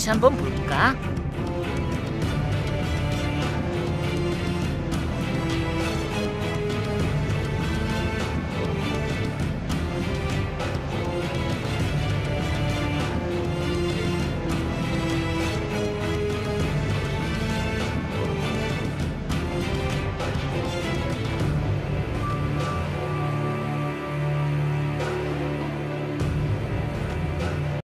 같이 한번 볼까?